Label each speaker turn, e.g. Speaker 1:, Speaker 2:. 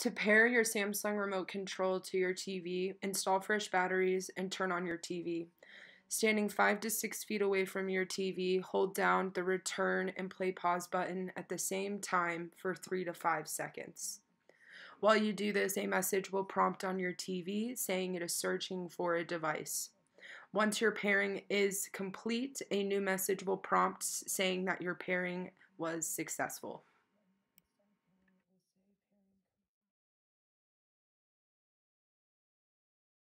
Speaker 1: To pair your Samsung remote control to your TV, install fresh batteries and turn on your TV. Standing 5 to 6 feet away from your TV, hold down the return and play pause button at the same time for 3 to 5 seconds. While you do this, a message will prompt on your TV saying it is searching for a device. Once your pairing is complete, a new message will prompt saying that your pairing was successful.